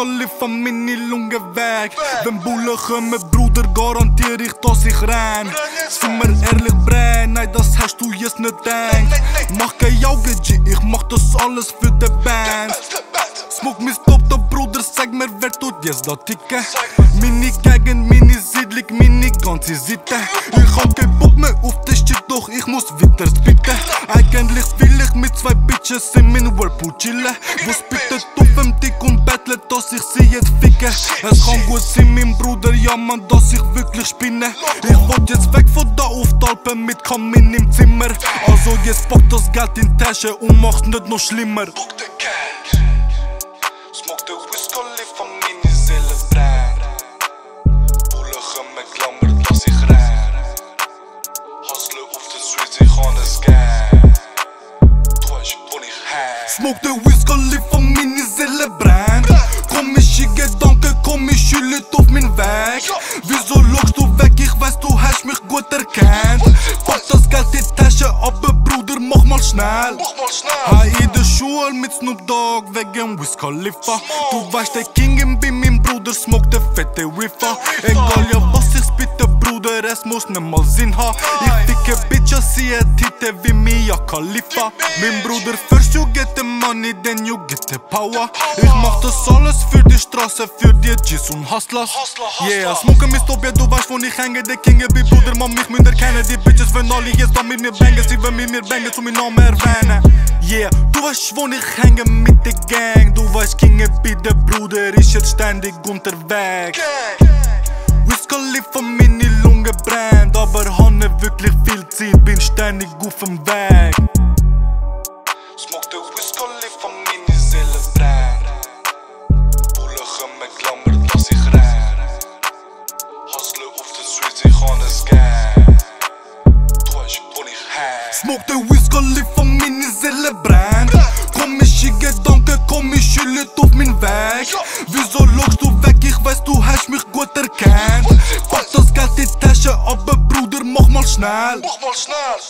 Khalifa meine Lunge weg Wenn Bullen kommen, Bruder, garantier ich, dass ich renn Sind wir ehrlich, Brenn, nein, das hast du jetzt nicht denkt Mach kein Auge, G, ich mach das alles für die Band Smoke mis top top broeder, sag mir wer tut jetzt da ticken Mini Gaggen, Mini Siedling, Mini ganze Sitte Ich hab kein Bock mehr auf den Shit, doch ich muss weiter spitten Eigentlich mit zwei Bitches in mein Whirlpool chillen. Wo spittet auf dem Dick und bettelt, dass ich sie jetzt ficke? Es kann gut sein, mein Bruder, ja man, dass ich wirklich spinne. Ich wollt jetzt weg von da auf Talpen mit Kamin im Zimmer. Also jetzt pack das Geld in die Tasche und mach's nicht noch schlimmer Smoke de Wiz Khalifa, meine Seele brennt Komische Gedanken, komische Leute auf mein Weg. Wieso lachst du weg, ich weiß du hast mich gut erkannt Pack das Geld in Tasche, aber Bruder mach mal schnell Ha in der Schule mit Snoop Dogg wegen Wiz Khalifa Du weißt der King bin mein Bruder smoke der fette Riffa Egal ja was es muss ne mal Sinn ha Ich ficke Bitches sie Titel wie Mia Khalifa. Mein Bruder first you get the money then you get the power. Ich mach das alles für die Straße für die G's und Hustlers. Yeah, smoke mis top du weißt wo ich hänge Der King bin Bruder man mich münder kennen Die Bitches wenn alle jetzt da mit mir bangen. Sie wollen mit mir bangen zu mir Namen erwähnen. Yeah, du weißt wo ich hänge mit der Gang. Du weißt King bin der Bruder ist jetzt ständig unterwegs. Wiz Khalifa meine ich Smoke de Wiz Khalifa meine Seele brennt Komische Gedanken, komische Leute auf mein Weg. Wieso lachst du weg, ich weiß du hast mich gut erkannt Pack das Geld in die Tasche, aber Bruder mach mal schnell Mach mal schnell